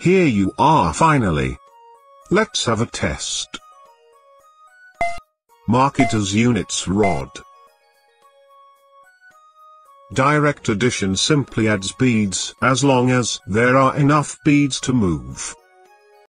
Here you are finally. Let's have a test. Mark it as units rod. Direct addition simply adds beads as long as there are enough beads to move.